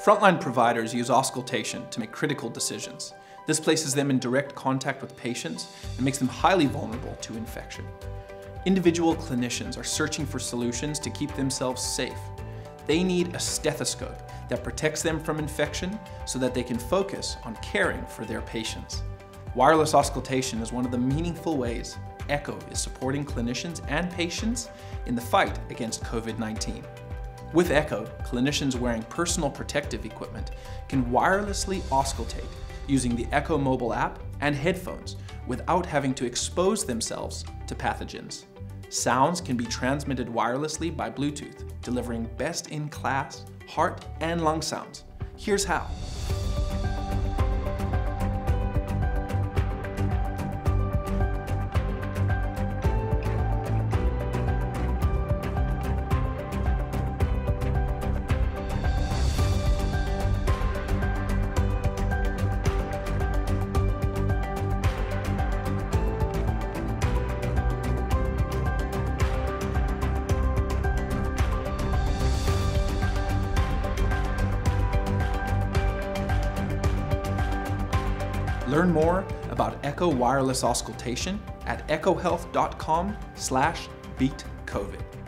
Frontline providers use auscultation to make critical decisions. This places them in direct contact with patients and makes them highly vulnerable to infection. Individual clinicians are searching for solutions to keep themselves safe. They need a stethoscope that protects them from infection so that they can focus on caring for their patients. Wireless auscultation is one of the meaningful ways Eko is supporting clinicians and patients in the fight against COVID-19. With Eko, clinicians wearing personal protective equipment can wirelessly auscultate using the Eko mobile app and headphones without having to expose themselves to pathogens. Sounds can be transmitted wirelessly by Bluetooth, delivering best-in-class heart and lung sounds. Here's how. Learn more about Eko wireless auscultation at ekohealth.com slash beatcovid.